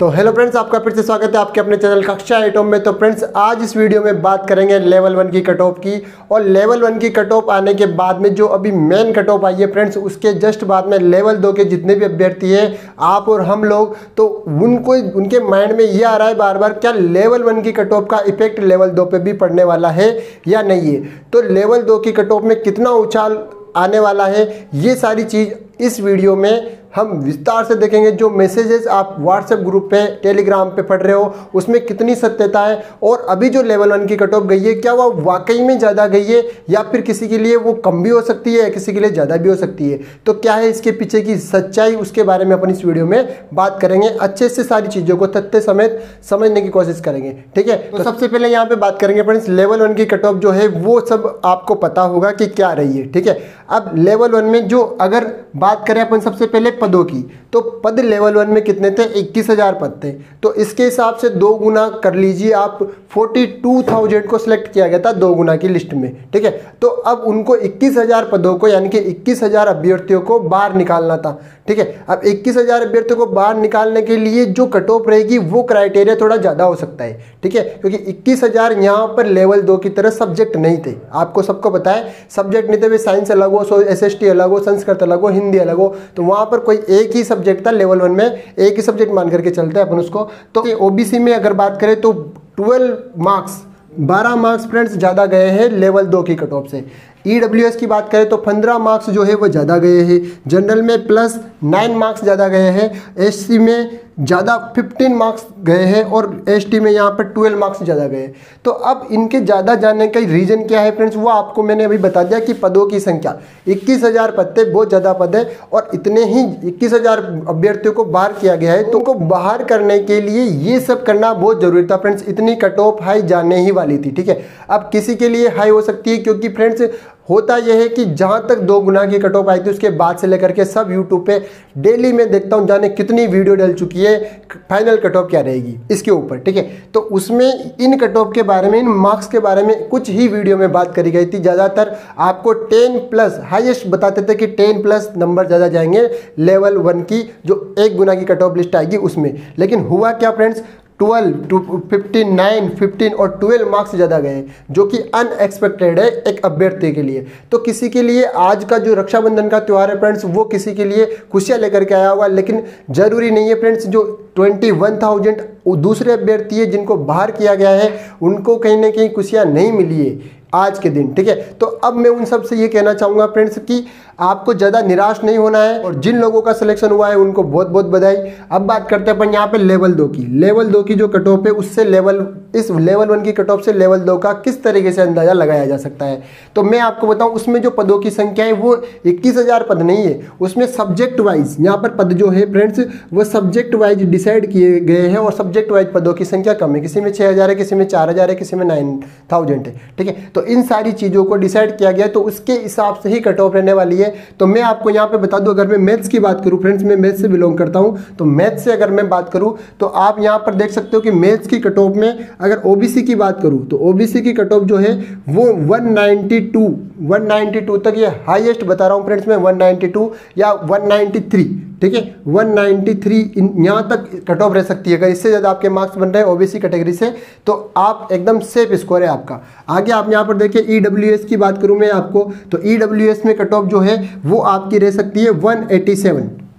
तो hello friends आपका फिर से स्वागत है आपके अपने चैनल कक्षा एटोम में। तो फ्रेंड्स आज इस वीडियो में बात करेंगे लेवल वन की कट ऑफ़ की। और लेवल वन की कट ऑफ़ आने के बाद में जो अभी मेन कट ऑफ़ आई है फ्रेंड्स उसके जस्ट बाद में लेवल दो के जितने भी अभ्यर्थी हैं, आप और हम लोग तो उनको, उनके माइंड में ये आ रहा है बार बार क्या लेवल वन की कट ऑफ़ का इफ़ेक्ट लेवल दो पर भी पड़ने वाला है या नहीं है? तो लेवल दो की कट ऑफ़ में कितना उछाल आने वाला है, ये सारी चीज़ इस वीडियो में हम विस्तार से देखेंगे जो मैसेजेस आप व्हाट्सएप ग्रुप पे टेलीग्राम पे पढ़ रहे हो उसमें कितनी सत्यता है और अभी जो लेवल वन की कट ऑफ़ गई है क्या वो वाकई में ज़्यादा गई है या फिर किसी के लिए वो कम भी हो सकती है या किसी के लिए ज़्यादा भी हो सकती है? तो क्या है इसके पीछे की सच्चाई उसके बारे में अपन इस वीडियो में बात करेंगे। अच्छे से सारी चीज़ों को तथ्य समेत समझने की कोशिश करेंगे ठीक है? तो सबसे पहले यहाँ पे बात करेंगे फ्रेंड्स लेवल वन की कट ऑफ़ जो है वो सब आपको पता होगा कि क्या रही है ठीक है? अब लेवल वन में जो अगर बात करें अपन सबसे पहले पदों की। तो पद लेवल वन में कितने थे? इक्कीस हज़ार पद थे। तो इसके हिसाब से दो गुना कर लीजिए आप। फोर्टी टू थाउज़ेंड को सिलेक्ट किया गया था दो गुना की लिस्ट में, ठीक है? तो अब उनको इक्कीस हज़ार पदों को, यानी कि इक्कीस हज़ार अभ्यर्थियों को बाहर निकालना था, ठीक है? अब इक्कीस हज़ार अभ्यर्थियों को बाहर निकालने के लिए जो कट ऑफ़ रहेगी, वो क्राइटेरिया थोड़ा ज़्यादा हो सकता है, ठीक है? क्योंकि इक्कीस हज़ार यहाँ पर लेवल दो की तरह सब्जेक्ट नहीं थे। आपको सबको पता है सब्जेक्ट नहीं थे साइंस अलग हो एस एस अलग हो, संस्कृत अलग हो, हिंदी अलग हो तो वहाँ पर कोई एक ही सब्जेक्ट था लेवल वन में एक ही सब्जेक्ट मान करके चलते हैं अपन उसको। तो ओबीसी में अगर बात करें तो ट्वेल्व मार्क्स 12 मार्क्स फ्रेंड्स ज़्यादा गए हैं लेवल दो की कट ऑफ़ से ई e की बात करें तो 15 मार्क्स जो है वो ज़्यादा गए हैं। जनरल में प्लस नाइन मार्क्स ज़्यादा गए हैं। एससी में ज़्यादा 15 मार्क्स गए हैं और एसटी में यहाँ पर 12 मार्क्स ज़्यादा गए तो अब इनके ज़्यादा जाने का रीज़न क्या है फ्रेंड्स वो आपको मैंने अभी बता दिया कि पदों की संख्या। इक्कीस हज़ार थे बहुत ज़्यादा पद है और इतने ही इक्कीस हज़ार अभ्यर्थियों को बाहर किया गया है। तो उनको बाहर करने के लिए ये सब करना बहुत ज़रूरी था फ्रेंड्स इतनी कट ऑफ़ हाई जाने ही वाली थी, ठीक है? अब किसी के लिए हाई हो सकती है क्योंकि फ्रेंड्स होता यह है कि जहाँ तक दो गुना की कट ऑफ़ आई थी, उसके बाद से लेकर के सब यूट्यूब पे डेली मैं देखता हूँ जाने कितनी वीडियो डल चुकी है फाइनल कट ऑफ़ क्या रहेगी, इसके ऊपर, ठीक है? तो उसमें इन कट ऑफ़ के बारे में, इन मार्क्स के बारे में कुछ ही वीडियो में बात करी गई थी। ज़्यादातर आपको टेन प्लस हाइएस्ट बताते थे कि टेन प्लस नंबर ज़्यादा जाएँगे लेवल वन की जो एक गुना की कट ऑफ़ लिस्ट आएगी उसमें। लेकिन हुआ क्या friends twelve, two fifteen nine fifteen और ट्वेल्व मार्क्स ज़्यादा गए जो कि अनएक्सपेक्टेड है एक अभ्यर्थी के लिए। तो किसी के लिए आज का जो रक्षाबंधन का त्यौहार है फ्रेंड्स वो किसी के लिए खुशियाँ लेकर के आया हुआ लेकिन ज़रूरी नहीं है फ्रेंड्स जो ट्वेंटी वन थाउज़ेंड दूसरे अभ्यर्थी है, जिनको बाहर किया गया है, उनको कहीं ना कहीं खुशियाँ नहीं मिली है आज के दिन, ठीक है? तो अब मैं उन सबसे ये कहना चाहूँगा फ्रेंड्स कि आपको ज़्यादा निराश नहीं होना है और जिन लोगों का सिलेक्शन हुआ है, उनको बहुत बहुत बधाई। अब बात करते हैं अपन यहाँ पे लेवल दो की। लेवल दो की जो कट ऑफ़ है, उससे लेवल इस लेवल वन की कट ऑफ़ से लेवल दो का किस तरीके से अंदाज़ा लगाया जा सकता है? तो मैं आपको बताऊँ, उसमें जो पदों की संख्या है, वो इक्कीस हज़ार पद नहीं है। उसमें सब्जेक्ट वाइज यहाँ पर पद जो है फ्रेंड्स वो सब्जेक्ट वाइज डिसाइड किए गए हैं और सब्जेक्ट वाइज पदों की संख्या कम है। किसी में छः हज़ार है, किसी में चार हज़ार है, किसी में नाइन थाउज़ेंड है। ठीक है? तो इन सारी चीज़ों को डिसाइड किया गया तो उसके हिसाब से ही कट ऑफ़ रहने वाली है। तो मैं आपको यहाँ पे बता दूँ, अगर मैं मैथ्स की बात करूँ फ्रेंड्स मैं मैथ्स से बिलोंग करता हूँ तो मैथ्स से अगर मैं बात करूँ तो आप यहाँ पर देख सकते हो कि मैथ्स की कट ऑफ़ में अगर ओबीसी की बात करूँ तो ओबीसी की कट ऑफ़ जो है, वो वन 192 तक ये हाईएस्ट बता रहा हूँ फ्रेंड्स मैं 192 या 193 ठीक है 193 यहाँ तक कट ऑफ़ रह सकती है। अगर इससे ज़्यादा आपके मार्क्स बन रहे हैं ओबीसी कैटेगरी से तो आप एकदम सेफ़ स्कोर है आपका। आगे आप यहाँ पर देखिए ई e की बात करूँ मैं आपको तो ई e में कट ऑफ़ जो है, वो आपकी रह सकती है वन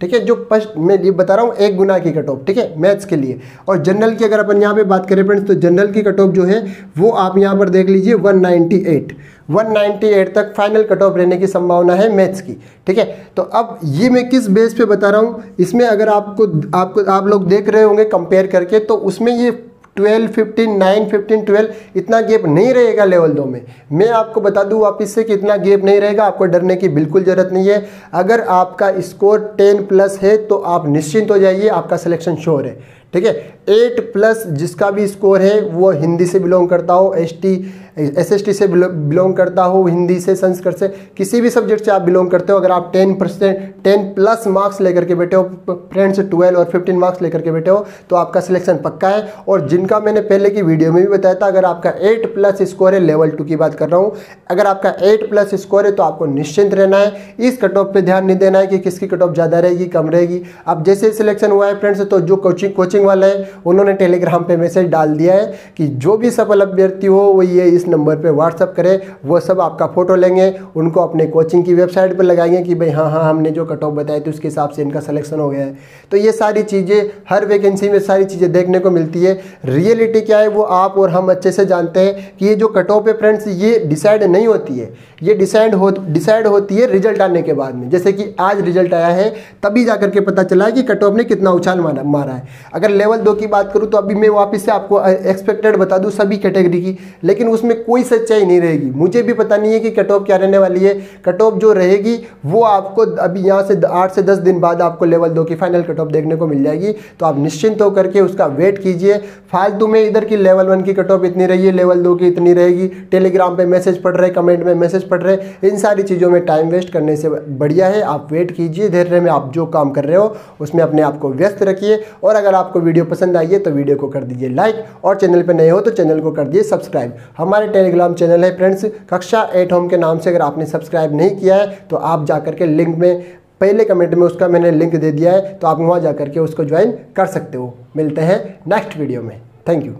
ठीक है, जो फ़र्स्ट मैं ये बता रहा हूँ, एक गुना की कट ऑफ़ ठीक है मैथ्स के लिए। और जनरल की अगर अपन यहाँ पे बात करें फ्रेंड्स तो जनरल की कट ऑफ़ जो है, वो आप यहाँ पर देख लीजिए 198 198 तक फाइनल कट ऑफ़ रहने की संभावना है मैथ्स की, ठीक है? तो अब ये मैं किस बेस पे बता रहा हूँ? इसमें अगर आपको आपको, आप लोग देख रहे होंगे कंपेयर करके तो उसमें ये twelve fifteen nine fifteen twelve इतना गैप नहीं रहेगा लेवल दो में। मैं आपको बता दूँ वापिस से कि इतना गैप नहीं रहेगा, आपको डरने की बिल्कुल ज़रूरत नहीं है। अगर आपका स्कोर टेन प्लस है तो आप निश्चिंत हो जाइए, आपका सिलेक्शन श्योर है। ठीक है? एट प्लस जिसका भी स्कोर है, वो हिंदी से बिलोंग करता हो एस टी एस से बिलोंग करता हो, हिंदी से, संस्कृत से, किसी भी सब्जेक्ट से आप बिलोंग करते हो, अगर आप ten percent ten plus marks लेकर के बैठे हो फ्रेंड्स ट्वेल्व और फिफ्टीन मार्क्स लेकर के बैठे हो तो आपका सिलेक्शन पक्का है। और जिनका मैंने पहले की वीडियो में भी बताया था, अगर आपका एट प्लस स्कोर है लेवल टू की बात कर रहा हूँ, अगर आपका एट प्लस स्कोर है तो आपको निश्चिंत रहना है। इस कट ऑफ़ पर ध्यान नहीं देना है कि किसकी कट ऑफ़ ज़्यादा रहेगी, कम रहेगी। अब जैसे सिलेक्शन हुआ है फ्रेंड्स तो जो कोचिंग कोचिंग वाले हैं उन्होंने टेलीग्राम पे मैसेज डाल दिया है कि जो भी सफल अभ्यर्थी हो, वो ये इस नंबर पे व्हाट्सअप करे, वो सब आपका फ़ोटो लेंगे, उनको अपने कोचिंग की वेबसाइट पर लगाएँगे कि भाई हाँ हाँ हमने जो कट ऑफ़ बताए थे, उसके हिसाब से इनका सिलेक्शन हो गया है। तो ये सारी चीज़ें, हर वैकेंसी में सारी चीज़ें देखने को मिलती है। रियलिटी क्या है, वो आप और हम अच्छे से जानते हैं कि ये जो कट ऑफ़ है फ्रेंड्स ये डिसाइड नहीं होती है। ये डिसाइड हो डिसाइड होती है रिज़ल्ट आने के बाद में। जैसे कि आज रिज़ल्ट आया है, तभी जाकर के पता चला है कि कट ऑफ़ ने कितना उछाल मारा है। अगर लेवल दो की बात करूँ तो अभी मैं वापस से आपको एक्सपेक्टेड बता दूँ सभी कैटेगरी की, लेकिन उसमें कोई सच्चाई नहीं रहेगी। मुझे भी पता नहीं है कि कट ऑफ़ क्या रहने वाली है। कट ऑफ़ जो रहेगी, वो आपको अभी यहाँ से आठ से दस दिन बाद आपको लेवल दो की फाइनल कट ऑफ़ देखने को मिल जाएगी। तो आप निश्चिंत होकर के उसका वेट कीजिए। फालतू में इधर की लेवल वन की कट ऑफ़ इतनी रही है लेवल दो की इतनी रहेगी। टेलीग्राम पर मैसेज पढ़ रहे कमेंट में मैसेज पढ़ रहे, इन सारी चीज़ों में टाइम वेस्ट करने से बढ़िया है। आप वेट कीजिए धैर्य में आप जो काम कर रहे हो, उसमें अपने आप को व्यस्त रखिए। और अगर आपको वीडियो पसंद आई है तो वीडियो को कर दीजिए लाइक और चैनल पर नए हो तो चैनल को कर दिए सब्सक्राइब। हमारे टेलीग्राम चैनल है फ्रेंड्स, कक्षा एट होम के नाम से अगर आपने सब्सक्राइब नहीं किया है तो आप जाकर के लिंक में, पहले कमेंट में उसका मैंने लिंक दे दिया है तो आप वहाँ जा के उसको ज्वाइन कर सकते हो। मिलते हैं नेक्स्ट वीडियो में। Thank you.